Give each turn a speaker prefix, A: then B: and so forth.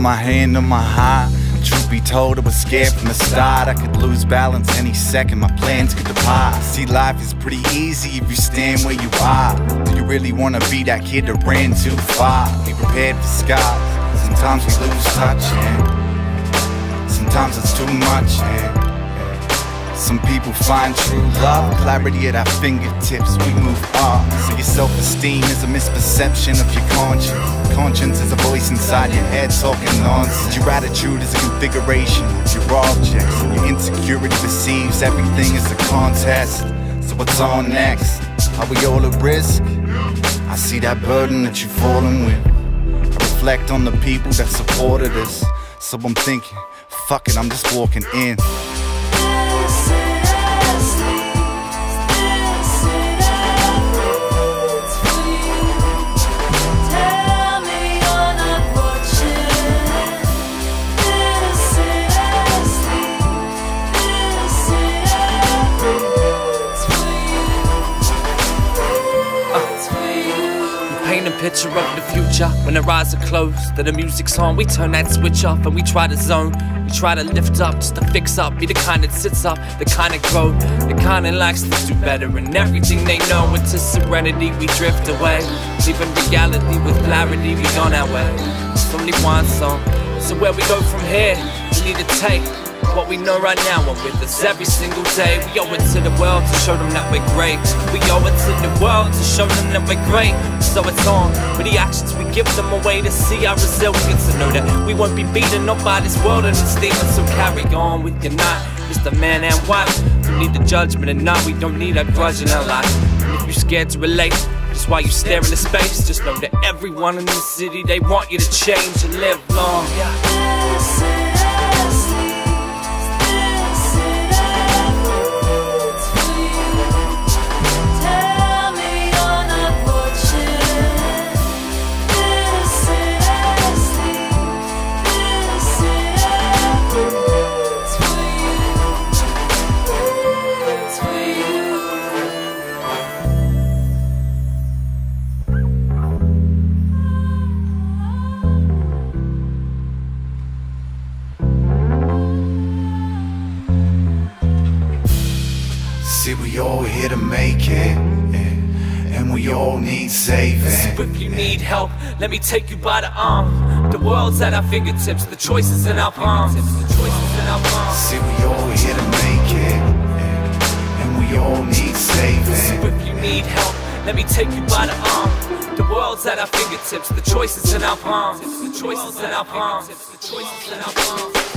A: my hand on my heart. Truth be told, I was scared from the start. I could lose balance any second, my plans could depart. See, life is pretty easy if you stand where you are. Do you really wanna be that kid that ran too far? Be prepared for scars. Sometimes we lose touch, yeah. Sometimes it's too much, yeah. Some people find true love, clarity at our fingertips. We move on. So your self-esteem is a misperception of your conscience. Conscience is a voice inside your head talking nonsense. Your attitude is a configuration of your objects. Your insecurity perceives everything as a contest. So what's on next? Are we all at risk? I see that burden that you're falling with. I reflect on the people that supported us. So I'm thinking, fuck it, I'm just walking in.
B: Picture of the future when our eyes are closed. That the music's on, we turn that switch off and we try to zone. We try to lift up just to fix up, be the kind that sits up, the kind that grow, the kind that likes to do better And everything they know. Into serenity, we drift away, leaving reality with clarity. We on our way. It's only one song, so where we go from here, we need to take. What we know right now and with us every single day We owe it to the world to show them that we're great We owe it to the world to show them that we're great So it's on with the actions we give them a way to see our resilience To know that we won't be beaten up by this world and its demons So carry on with your night Mr. Man and wife We need the judgment and not we don't need a grudge in our life And if you're scared to relate just why you stare into space, just know that everyone in the city they want you to change and live long. Yeah.
A: We all here to make it, yeah. and we all need saving.
B: So if you need help, let me take you by the arm. The world's at our fingertips, the choices in our palms. The choices in our palms.
A: See, we all here to make it, yeah. and we all need saving.
B: So if you need help, let me take you by the arm. The world's at our fingertips, the choices in our palms. The choices in our palms. The choices in our palms.